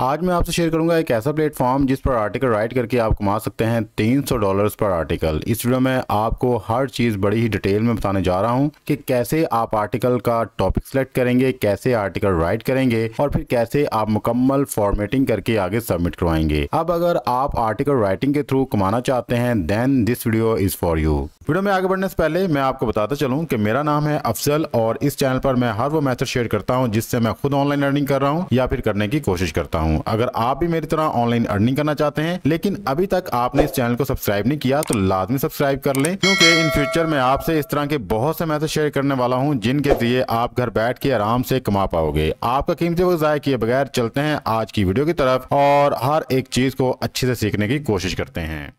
आज मैं आपसे शेयर करूँगा एक ऐसा प्लेटफॉर्म जिस पर आर्टिकल राइट करके आप कमा सकते हैं 300 डॉलर्स पर आर्टिकल इस वीडियो में आपको हर चीज़ बड़ी ही डिटेल में बताने जा रहा हूँ कि कैसे आप आर्टिकल का टॉपिक सेलेक्ट करेंगे, कैसे आर्टिकल राइट करेंगे और फिर कैसे आप मुकम्मल फॉर्मेटिंग करके आगे सबमिट करवाएँगे। अब अगर आप आर्टिकल राइटिंग के थ्रू कमाना चाहते हैं then this video is for you video में आगे बढ़ने से पहले मैं आपको बताता चलूँ कि मेरा नाम है अफजल और इस चैनल पर मैं हर वो मैथड शेयर करता हूँ जिससे मैं खुद ऑनलाइन अर्निंग कर रहा हूँ या फिर करने की कोशिश करता हूँ। हूँ। अगर आप भी मेरी तरह ऑनलाइन अर्निंग करना चाहते हैं, लेकिन अभी तक आपने इस चैनल को सब्सक्राइब नहीं किया तो लाजमी सब्सक्राइब कर लें, क्योंकि इन फ्यूचर में आपसे इस तरह के बहुत से मैसेज शेयर करने वाला हूँ, जिनके ज़रिए आप घर बैठ के आराम से कमा पाओगे। आपका कीमती वक्त ज़ाय किए बगैर चलते हैं आज की वीडियो की तरफ़, और हर एक चीज़ को अच्छे से सीखने की कोशिश करते हैं।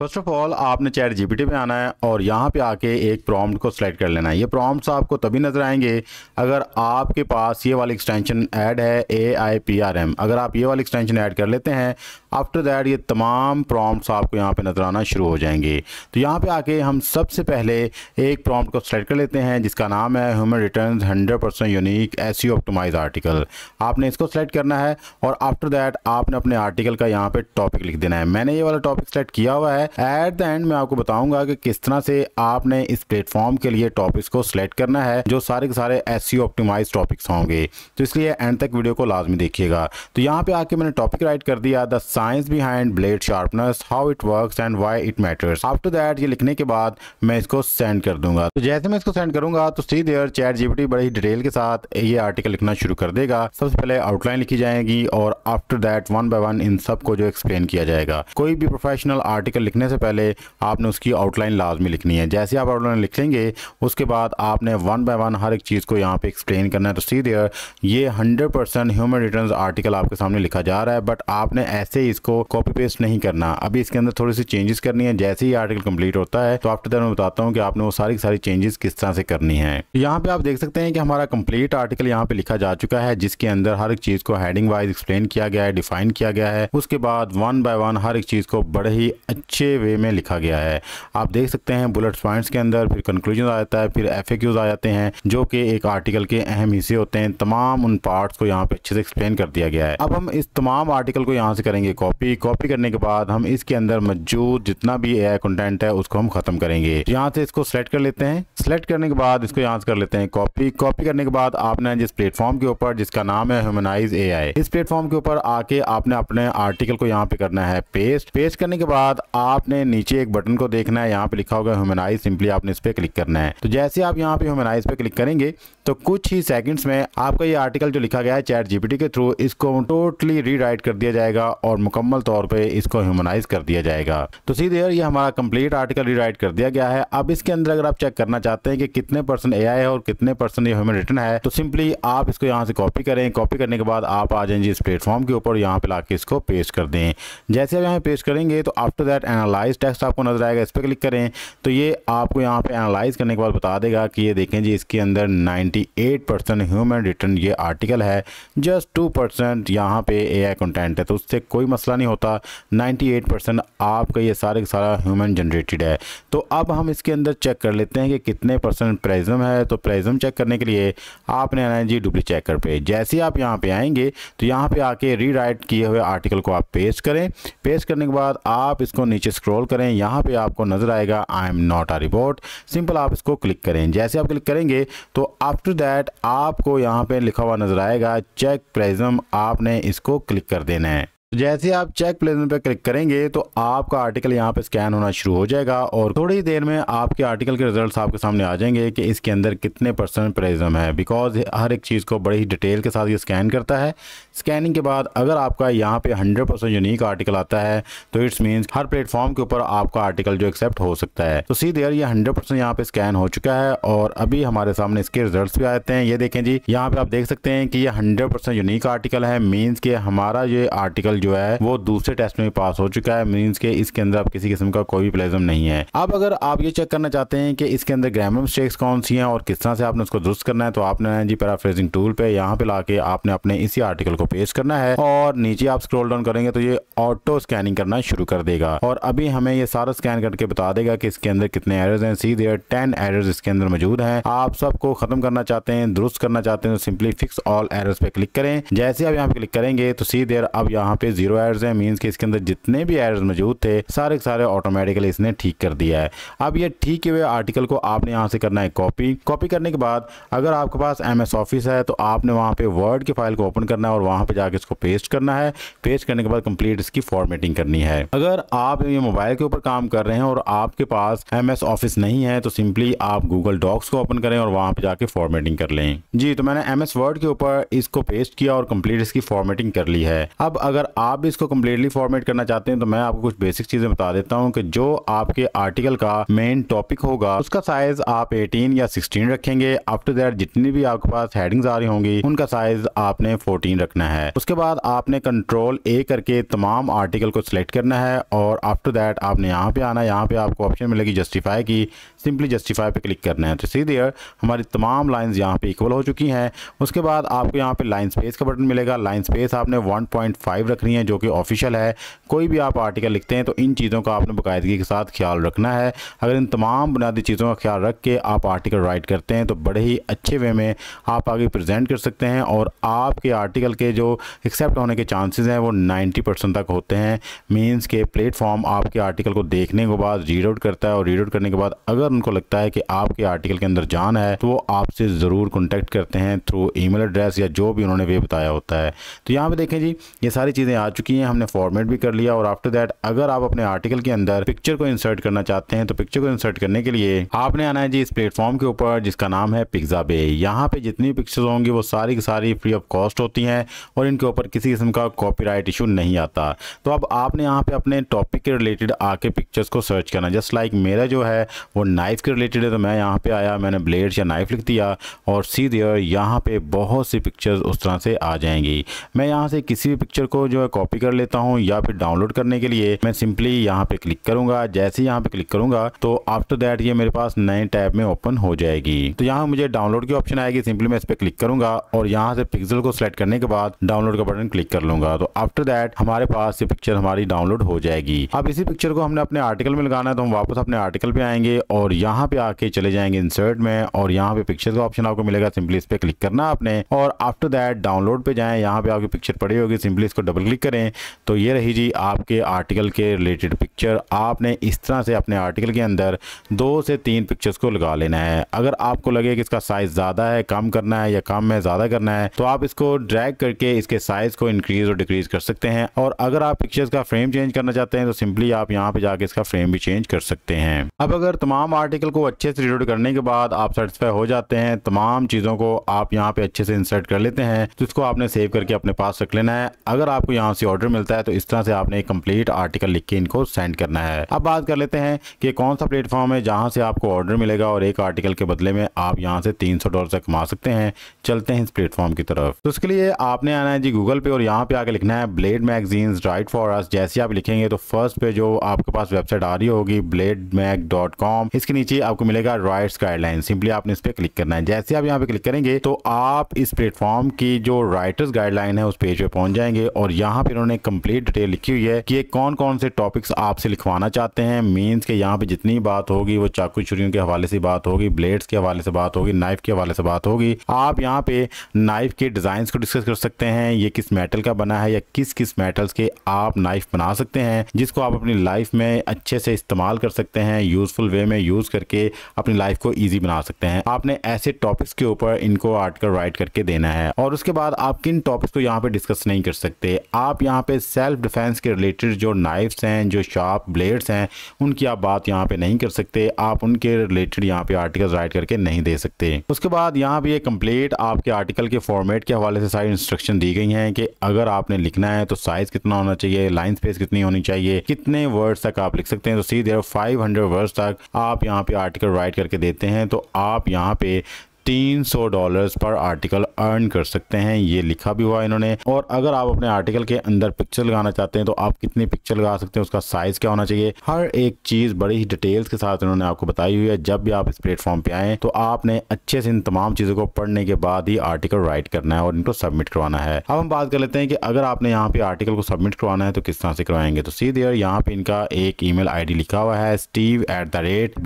फ़र्स्ट ऑफ़ ऑल आपने चैट जीपीटी पे आना है और यहाँ पे आके एक प्रॉम्प्ट को सिलेक्ट कर लेना है। ये प्रॉम्प्ट्स आपको तभी नज़र आएँगे अगर आपके पास ये वाली एक्सटेंशन ऐड है A I P R M अगर आप ये वाली एक्सटेंशन ऐड कर लेते हैं आफ्टर दैट ये तमाम प्रॉम्प्ट्स आपको यहाँ पे नज़र आना शुरू हो जाएँगे। तो यहाँ पे आके हम सबसे पहले एक प्रॉम्प्ट को सिलेक्ट कर लेते हैं, जिसका नाम है human return hundred percent unique S optimise article आपने इसको सेलेक्ट करना है और आफ्टर दैट आपने अपने आर्टिकल का यहाँ पर टॉपिक लिख देना है। मैंने ये वाला टॉपिक सेलेक्ट किया हुआ है एट द एंड मैं आपको बताऊँगा कि किस तरह से आपने इस प्लेटफॉर्म के लिए टॉपिक्स को सिलेक्ट करना है, जो सारे के सारे एस ऑप्टिमाइज टॉपिक्स होंगे। तो इसलिए एंड तक वीडियो को लाजमी देखिएगा। तो यहाँ पे आके मैंने टॉपिक राइट कर दिया the science behind blade sharpness how it work and why it matters after that ये लिखने के बाद मैं इसको सेंड कर दूँगा। तो जैसे मैं इसको सेंड करूँगा तो सी देर चैट जीपीटी बड़ी डिटेल के साथ ये आर्टिकल लिखना शुरू कर देगा। सबसे पहले आउटलाइन लिखी जाएगी और after that one by one इन सबको जो एक्सप्लेन किया जाएगा। कोई भी प्रोफेशनल आर्टिकल लिखने से पहले आपने उसकी आउटलाइन लाजमी लिखनी है। जैसे आप आउटलाइन लिख लेंगे उसके बाद आपने वन बाय वन हर एक चीज़ को यहाँ पे एक्सप्लेन करना है। तो सी देर ये hundred percent human written article आपके सामने लिखा जा रहा है बट आपने ऐसे ही इसको कॉपी पेस्ट नहीं करना। अभी इसके अंदर थोड़ी सी चेंजेस करनी है। जैसे ही आर्टिकल कंप्लीट होता है तो आफ्टर दैट मैं बताता हूँ कि आपने वो सारी सारी चेंजेस किस तरह से करनी है। यहाँ पे आप देख सकते हैं कि हमारा कंप्लीट आर्टिकल यहाँ पे लिखा जा चुका है, जिसके अंदर हर एक चीज़ को हेडिंग वाइज एक्सप्लेन किया गया है डिफाइन किया गया है। उसके बाद वन बाय वन हर एक चीज़ को बड़े ही अच्छे वे में लिखा गया है। आप देख सकते हैं बुलेट पॉइंट्स के अंदर फिर कंक्लूजन आ जाता है, फिर एफ़ आ जाते हैं, जो कि एक आर्टिकल के अहम हिस्से होते हैं। तमाम उन पार्ट्स को यहाँ पे अच्छे से एक्सप्लेन कर दिया गया है। अब हम इस तमाम आर्टिकल को यहाँ से करेंगे कॉपी कॉपी करने के बाद हम इसके अंदर मौजूद जितना भी ए कंटेंट है, उसको हम खत्म करेंगे। यहाँ से इसको सेलेक्ट कर लेते हैं। सेलेक्ट करने के बाद इसको यहाँ से कर लेते हैं कॉपी कॉपी करने के बाद आपने जिस प्लेटफॉर्म के ऊपर, जिसका नाम है ह्यूमनाइज ए इस प्लेटफॉर्म के ऊपर आके आपने अपने आर्टिकल को यहाँ पे करना है पेस्ट पेस्ट करने के बाद आपने नीचे एक बटन को देखना है, यहाँ पे लिखा होगा ह्यूमनाइज सिंपली आपने इस पर क्लिक करना है। तो जैसे आप यहाँ पे ह्यूमनाइज पे क्लिक करेंगे तो कुछ ही सेकंड्स में आपका ये आर्टिकल जो लिखा गया है चैट जीपीटी के थ्रू इसको टोटली रीराइट कर दिया जाएगा और मुकम्मल तौर पे इसको ह्यूमनाइज कर दिया जाएगा। तो सीधे ये हमारा कंप्लीट आर्टिकल रीराइट कर दिया गया है। अब इसके अंदर अगर आप चेक करना चाहते हैं कि कितने परसेंट एआई है और कितने परसेंट ये ह्यूमन रिटर्न है तो सिंपली आप इसको यहाँ से कॉपी करें। कॉपी करने के बाद आप आ जाएँगे इस प्लेटफॉर्म के ऊपर, यहाँ पे ला इसको पेस्ट कर दें। जैसे आप यहाँ पेस्ट करेंगे तो आफ्टर दैट एनालाइज टेक्स्ट आपको नज़र आएगा, इस पर क्लिक करें तो ये आपको यहाँ पे एनालाइज करने के बाद बता देगा कि ये देखें जी, इसके अंदर 98 परसेंट ह्यूमन रिटर्न ये आर्टिकल है जस्ट टू परसेंट यहाँ पे एआई कंटेंट है तो उससे कोई मसला नहीं होता 98 परसेंट आपका ये सारे सारा ह्यूमन जनरेटेड है। तो अब हम इसके अंदर चेक कर लेते हैं कि कितने परसेंट प्राइजम है तो प्राइजम चेक करने के लिए आपने आना जी डुप्ली चेकर पे। जैसे ही आप यहाँ पे आएँगे तो यहाँ पे आके रीराइट किए हुए आर्टिकल को आप पेस्ट करें। पेस्ट करने के बाद आप इसको नीचे स्क्रॉल करें, यहाँ पे आपको नज़र आएगा I am not a report simple आप इसको क्लिक करें। जैसे आप क्लिक करेंगे तो आफ्टर दैट आपको यहाँ पे लिखा हुआ नज़र आएगा चेक प्रेजम आपने इसको क्लिक कर देना है। तो जैसे आप चेक प्लेसमेंट पर क्लिक करेंगे तो आपका आर्टिकल यहाँ पे स्कैन होना शुरू हो जाएगा और थोड़ी देर में आपके आर्टिकल के रिजल्ट्स आपके सामने आ जाएँगे कि इसके अंदर कितने परसेंट प्रेजम है। बिकॉज़ हर एक चीज़ को बड़ी ही डिटेल के साथ ये स्कैन करता है। स्कैनिंग के बाद अगर आपका यहाँ पे हंड्रेड परसेंट यूनिक आर्टिकल आता है तो इट्स मीन्स हर प्लेटफॉर्म के ऊपर आपका आर्टिकल जो एक्सेप्ट हो सकता है। तो सी देर ये हंड्रेड परसेंट यहाँ स्कैन हो चुका है और अभी हमारे सामने इसके रिज़ल्ट भी आते हैं। ये देखें जी, यहाँ पे आप देख सकते हैं कि ये हंड्रेड यूनिक आर्टिकल है। मीन्स के हमारा ये आर्टिकल आर्टिकल जो है, वो दूसरे टेस्ट में पास हो चुका है। मीन्स के इसके अंदर अब किसी किस्म का कोई भी प्लेजम नहीं है। अब अगर आप ये चेक करना चाहते हैं कि इसके अंदर ग्रामर मिस्टेक्स कौन सी हैं और किस तरह से आपने उसको दुरुस्त करना है तो आपने जी पैराफ्रेजिंग टूल पे यहाँ पे लाके आपने अपने इसी आर्टिकल को पेस्ट करना है और नीचे आप स्क्रॉल डाउन करेंगे तो ये ऑटो स्कैनिंग करना शुरू कर देगा। और अभी हमें ये सारा स्कैन करके बता देगा कि इसके अंदर कितने एरर्स हैं। सी देर टेन एरर्स इसके अंदर मौजूद हैं। आप सबको खत्म करना चाहते हैं, दुरुस्त करना चाहते हैं तो सिंपली फिक्स ऑल एरर्स पे क्लिक करें। जैसे आप यहाँ पे क्लिक करेंगे तो सी देर अब यहाँ पे ज़ीरो एरर्स हैं मीन्स के इसके अंदर जितने भी एरर्स मौजूद थे, सारे सारे ऑटोमेटिकली इसने ठीक कर दिया है। अब ये ठीक हुए आर्टिकल को आपने यहाँ से करना है कॉपी कॉपी करने के बाद अगर आपके पास एम एस ऑफ़िस है तो आपने वहाँ पे वर्ड की फ़ाइल को ओपन करना है और वहाँ पे जाके इसको पेस्ट करना है। पेस्ट करने के बाद कंप्लीट इसकी फॉर्मेटिंग करनी है। अगर आप ये मोबाइल के ऊपर काम कर रहे हैं और आपके पास एम एस ऑफ़िस नहीं है तो सिंपली आप गूगल डॉक्स को ओपन करें और वहाँ पे जाके फॉर्मेटिंग कर लें। जी तो मैंने एम एस वर्ड के ऊपर इसको पेस्ट किया और कंप्लीट इसकी फॉर्मेटिंग कर ली है। अब अगर आप भी इसको कम्प्लीटली फॉर्मेट करना चाहते हैं तो मैं आपको कुछ बेसिक चीज़ें बता देता हूँ कि जो आपके आर्टिकल का मेन टॉपिक होगा, उसका साइज़ आप 18 या 16 रखेंगे। आफ्टर दैट जितनी भी आपके पास हेडिंग्स आ रही होंगी, उनका साइज़ आपने 14 रखना है। उसके बाद आपने कंट्रोल ए करके तमाम आर्टिकल को सिलेक्ट करना है, और आफ्टर दैट आपने यहाँ पे आना, यहाँ पे आपको ऑप्शन मिलेगी जस्टिफाई की। सिंपली जस्टिफाई पे क्लिक करना है। तो सीधे हमारी तमाम लाइंस यहाँ पे इक्वल हो चुकी हैं। उसके बाद आपको यहाँ पे लाइन स्पेस का बटन मिलेगा। लाइन स्पेस आपने 1.5 रखनी है, जो कि ऑफिशियल है। कोई भी आप आर्टिकल लिखते हैं तो इन चीज़ों का आपने बाकायदगी के साथ ख्याल रखना है। अगर इन तमाम बुनियादी चीज़ों का ख्याल रख के आप आर्टिकल राइट करते हैं तो बड़े ही अच्छे वे में आप आगे प्रजेंट कर सकते हैं और आपके आर्टिकल के जो एक्सेप्ट होने के चांसेस हैं, वो 90 परसेंट तक होते हैं। मींस के प्लेटफॉर्म आपके आर्टिकल को देखने के बाद रीड आउट करता है और रीड आउट करने के बाद अगर उनको लगता है कि आपके आर्टिकल के अंदर जान है तो वो आपसे ज़रूर कॉन्टैक्ट करते हैं थ्रू ईमेल एड्रेस या जो भी उन्होंने वे बताया होता है। तो यहाँ पे देखें जी, ये सारी चीज़ें आ चुकी हैं, हमने फॉर्मेट भी कर लिया और आफ्टर दैट अगर आप अपने आर्टिकल के अंदर पिक्चर को इंसर्ट करना चाहते हैं तो पिक्चर को इंसर्ट करने के लिए आपने आना है जी इस प्लेटफॉर्म के ऊपर जिसका नाम है पिज़्ज़ा बे यहाँ पे जितनी पिक्चर्स होंगी, वो सारी की सारी फ्री ऑफ़ कॉस्ट होती हैं और इनके ऊपर किसी किस्म का कॉपीराइट इशू नहीं आता। तो अब आपने यहाँ पे अपने टॉपिक के रिलेटेड आके पिक्चर्स को सर्च करना। जस्ट लाइक मेरा जो है, वो नाइफ के रिलेटेड है तो मैं यहाँ पे आया, मैंने ब्लेड या नाइफ लिख दिया और सीधे यहाँ पे बहुत सी पिक्चर्स उस तरह से आ जाएँगी। मैं यहाँ से किसी भी पिक्चर को जो है कॉपी कर लेता हूँ या फिर डाउनलोड करने के लिए, मैं सिंपली यहाँ पे क्लिक करूँगा। जैसे यहाँ पे क्लिक करूँगा तो आफ्टर दैट ये मेरे पास नए टैब में ओपन हो जाएगी। तो यहाँ मुझे डाउनलोड की ऑप्शन आएगी सिंपली मैं इस पर क्लिक करूँगा और यहाँ से पिक्सल को सिलेक्ट करने के बाद डाउनलोड का बटन क्लिक कर लूँगा। तो आफ्टर दैट हमारे पास ये पिक्चर हमारी डाउनलोड हो जाएगी। अब इसी पिक्चर को हमने अपने आर्टिकल में लगाना है तो हम वापस अपने आर्टिकल पे आएँगे और यहाँ पे आके चले जाएँगे इंसर्ट में, और यहाँ पे पिक्चर का ऑप्शन आपको मिलेगा सिंपली इस पर क्लिक करना आपने, और आफ्टर दैट डाउनलोड पे जाएँ, यहाँ पे आपकी पिक्चर पड़ी होगी सिंपली इसको डबल क्लिक करें। तो ये रही जी आपके आर्टिकल के रिलेटेड पिक्चर आपने इस तरह से अपने आर्टिकल के अंदर दो से तीन पिक्चर्स को लगा लेना है। अगर आपको लगे कि इसका साइज़ ज़्यादा है, कम करना है, या कम है, ज़्यादा करना है तो आप इसको ड्रैग करके इसके साइज़ को इंक्रीज और डिक्रीज कर सकते हैं। और अगर आप पिक्चर्स का फ्रेम चेंज करना चाहते हैं तो सिंपली आप यहाँ पे जाके इसका फ्रेम भी चेंज कर सकते हैं। अब अगर तमाम आर्टिकल को अच्छे से रीड करने के बाद आप सेटिस्फाई हो जाते हैं। तमाम चीज़ों को आप यहाँ पे अच्छे से इंसर्ट कर लेते हैं तो इसको आपने सेव करके अपने पास रख लेना है। अगर आपको यहाँ से ऑर्डर मिलता है तो इस तरह से आपने एक कंप्लीट आर्टिकल लिख के इनको सेंड करना है। अब बात कर लेते हैं कि कौन सा प्लेटफॉर्म है जहाँ से आपको ऑर्डर मिलेगा और एक आर्टिकल के बदले में आप यहाँ से तीन सौ डॉलर तक कमा सकते हैं। चलते हैं इस प्लेटफॉर्म की तरफ़। तो उसके लिए आपने आना है जी गूगल पे और यहाँ पे आके लिखना है blade magazine write for us जैसे आप लिखेंगे तो फ़र्स्ट पे जो आपके पास वेबसाइट आ रही होगी ब्लेड मैग डॉट कॉम इसके नीचे आपको मिलेगा राइट्स गाइडलाइन सिंपली आपने इस पर क्लिक करना है। जैसे आप यहाँ पे क्लिक करेंगे तो आप इस प्लेटफॉर्म की जो राइटर्स गाइडलाइन है, उस पेज पे पहुँच जाएँगे और यहाँ पे इन्होंने कंप्लीट डिटेल लिखी हुई है कि ये कौन कौन से टॉपिक्स आपसे लिखवाना चाहते हैं। मीन्स के यहाँ पे जितनी बात होगी, वो चाकू छुरियों के हवाले से बात होगी ब्लेड्स के हवाले से बात होगी नाइफ के हवाले से बात होगी। आप यहाँ पे नाइफ के डिज़ाइन को डिस्कस कर सकते हैं, ये किस मेटल का बना है या किस किस मेटल्स के आप नाइफ बना सकते हैं, जिसको आप अपनी लाइफ में अच्छे से इस्तेमाल कर सकते हैं यूज़फुल वे में यूज़ करके अपनी लाइफ को ईजी बना सकते हैं। आपने ऐसे टॉपिक्स के ऊपर इनको आर्टिकल राइट करके देना है। और उसके बाद आप किन टॉपिक्स को यहाँ पे डिस्कस नहीं कर सकते? आप यहाँ पे सेल्फ डिफेंस के रिलेटेड जो नाइफ्स हैं, जो शार्प ब्लेड्स हैं, उनकी आप बात यहाँ पे नहीं कर सकते। आप उनके रिलेटेड यहाँ पे आर्टिकल राइट करके नहीं दे सकते। उसके बाद यहाँ पे ये कंप्लीट आपके आर्टिकल के फॉर्मेट के हवाले से सारी इंस्ट्रक्शन दी गई हैं कि अगर आपने लिखना है तो साइज़ कितना होना चाहिए लाइन स्पेस कितनी होनी चाहिए, कितने वर्ड्स तक आप लिख सकते हैं। तो सीधे फाइव हंड्रेड वर्ड्स तक आप यहाँ पे आर्टिकल राइट करके देते हैं तो आप यहाँ पे तीन सौ डॉलर पर आर्टिकल अर्न कर सकते हैं, ये लिखा भी हुआ इन्होंने। और अगर आप अपने आर्टिकल के अंदर पिक्चर लगाना चाहते हैं तो आप कितनी पिक्चर लगा सकते हैं, उसका साइज़ क्या होना चाहिए? हर एक चीज़ बड़ी ही डिटेल्स के साथ इन्होंने आपको बताई हुई है। जब भी आप इस प्लेटफॉर्म पे आए तो आपने अच्छे से इन तमाम चीज़ों को पढ़ने के बाद ही आर्टिकल राइट करना है और इनको सबमिट करवाना है। अब हम बात कर लेते हैं कि अगर आपने यहाँ पे आर्टिकल को सबमिट करवाना है तो किस तरह से करवाएँगे? तो सीधे यहाँ पे इनका एक ईमेल आईडी लिखा हुआ है Steve at the rate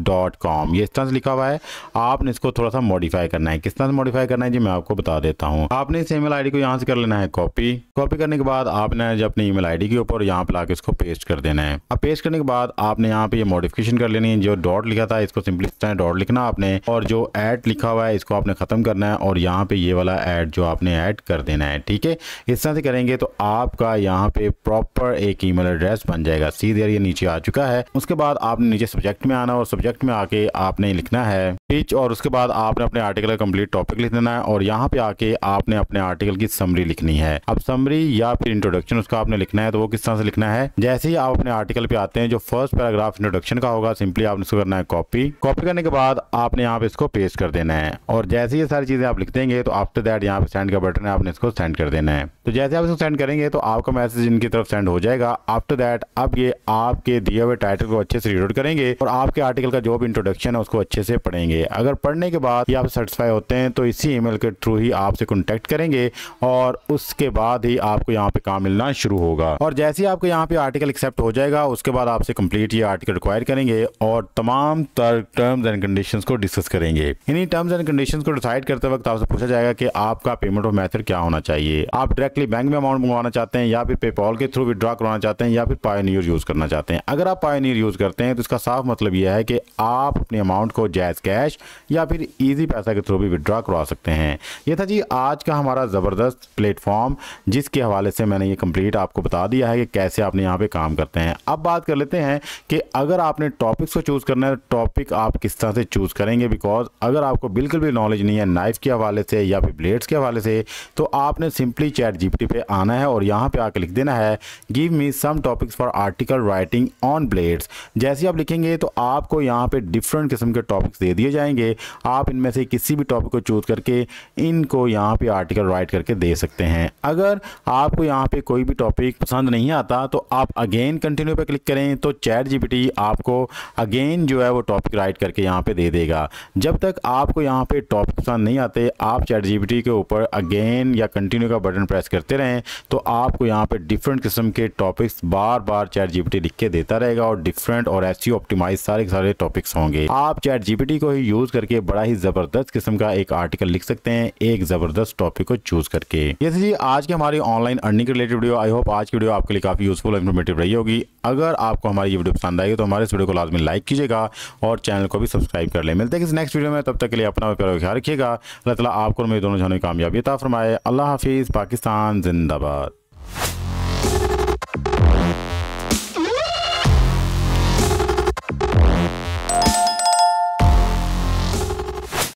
dot com ये इस तरह से लिखा हुआ है। आपने इसको थोड़ा सा मॉडिफाई करना है। किस तरह से मॉडिफाई करना है जी, मैं आपको बता देता हूँ। आपने इस ईमेल आईडी को यहाँ से कर लेना है कॉपी कॉपी करने के बाद आपने जब अपने ईमेल आईडी के ऊपर यहाँ पे लाके इसको पेस्ट कर देना है। अब पेस्ट करने के बाद आपने यहाँ पे ये मॉडिफिकेशन कर लेनी है। जो डॉट लिखा था, इसको सिंपली डॉट लिखना आपने। और जो एड लिखा हुआ है, इसको आपने खत्म करना है। और यहाँ पे ये वाला एड जो आपने ऐड कर देना है, ठीक है? इस तरह से करेंगे तो आपका यहाँ पे प्रॉपर एक ईमेल एड्रेस बन जाएगा। सीधे ये नीचे आ चुका है। उसके बाद आपने नीचे सब्जेक्ट में आना और सब्जेक्ट में आके आपने लिखना है। पिच और उसके बाद आपने अपने आर्टिकल का कंप्लीट टॉपिक लिख देना है और यहाँ पे आके आपने अपने आर्टिकल की समरी लिखनी है। अब समरी या फिर इंट्रोडक्शन उसका आपने लिखना है तो वो किस तरह से लिखना है? जैसे ही आप अपने आर्टिकल पे आते हैं, जो फ़र्स्ट पैराग्राफ इंट्रोडक्शन का होगा सिंपली आपने इसको करना है कॉपी कॉपी करने के बाद आपने यहाँ पे इसको पेस्ट कर देना है। और जैसे ये सारी चीज़ें आप लिख देंगे तो आफ्टर दैट यहाँ पे सेंड का बटन है, आपने इसको सेंड कर देना है। तो जैसे आप इसको सेंड करेंगे तो आपका मैसेज इनकी तरफ़ सेंड हो जाएगा। आफ्टर दैट अब ये आपके दिए हुए टाइटल को अच्छे से रीड करेंगे और आपके आर्टिकल का जो भी इंट्रोडक्शन है, उसको अच्छे से पढ़ेंगे। अगर पढ़ने के बाद आप सेटिस्फाई होते हैं तो इसी ईमेल के थ्रू ही आपसे कॉन्टेक्ट करेंगे और उसके बाद ही आपको यहाँ पे काम मिलना शुरू होगा। और जैसे ही आपको यहाँ पे आर्टिकल एक्सेप्ट हो जाएगा, उसके बाद आपसे कंप्लीट ये आर्टिकल रिक्वायर करेंगे और तमाम टर्म्स एंड कंडीशंस को डिस्कस करेंगे। इन्हीं टर्म्स एंड कंडीशंस को डिसाइड करते वक्त आपसे पूछा जाएगा कि आपका पेमेंट ऑफ़ मेथड क्या होना चाहिए। आप डायरेक्टली बैंक में अमाउंट मंगवाना चाहते हैं या फिर पेपॉल के थ्रू विड्रॉ करवाना चाहते हैं या फिर पायोनियर यूज़ करना चाहते हैं। अगर आप पायोनियर यूज़ करते हैं तो इसका साफ़ मतलब यह है कि आप अपने अमाउंट को जैज कैश या फिर ईजी पैसा के थ्रू भी विड्रॉ करवा सकते हैं। ये था जी आज का हमारा ज़बरदस्त प्लेटफॉर्म जिसके हवाले से मैंने ये कंप्लीट आपको बता दिया है कि कैसे आपने यहाँ पर काम करते हैं। अब बात कर लेते हैं कि अगर आपने टॉपिक्स को चूज़ करना है तो टॉपिक आप किस तरह से चूज़ करेंगे? बिकॉज़ अगर आपको बिल्कुल भी नॉलेज नहीं है नाइफ के हवाले से या फिर ब्लेड्स के हवाले से तो आपने सिंपली चैट जीपीटी पे आना है और यहाँ पे आकर लिख देना है give me some topics for article writing on blades जैसे आप लिखेंगे तो आपको यहाँ पे डिफरेंट किस्म के टॉपिक्स दे दिए जाएँगे, आप इनमें से किसी भी टॉपिक को चूज़ करके इनको यहाँ पे आर्टिकल राइट करके दे सकते हैं। अगर आपको यहाँ पे कोई भी टॉपिक पसंद नहीं आता तो आप अगेन कंटिन्यू पे क्लिक करें तो चैट जीपीटी आपको अगेन जो है वो टॉपिक राइट करके यहाँ पे दे देगा। जब तक आपको यहाँ पे टॉपिक पसंद नहीं आते, आप चैट जीपीटी के ऊपर अगेन या कंटिन्यू का बटन प्रेस करते रहें तो आपको यहाँ पे डिफरेंट किस्म के टॉपिक्स बार बार चैट जीपीटी लिख के देता रहेगा और डिफरेंट और एस ऑप्टिमाइज सारे सारे टॉपिक्स होंगे। आप चैट जीपीटी को ही यूज़ करके बड़ा ही ज़बरदस्त किस्म का एक आर्टिकल लिख सकते हैं, एक ज़बरदस्त टॉपिक को चूज़ करके। ये जी, आज की हमारी online earning related video I hope आज की वीडियो आपके लिए काफ़ी यूजफुल इन्फॉर्मेटिव रही होगी। अगर आपको हमारी ये वीडियो पसंद आई तो हमारे इस वीडियो को लाजमी लाइक कीजिएगा और चैनल को भी सब्सक्राइब कर ले। मिलते हैं नेक्स्ट वीडियो में, तब तक के लिए अपना प्यार ख्याल रखिएगा। अल्लाह ताला आपको मेरे दोनों की कामयाबी फरमाए। अल्लाह हाफिज़, पाकिस्तान, जिंदाबाद।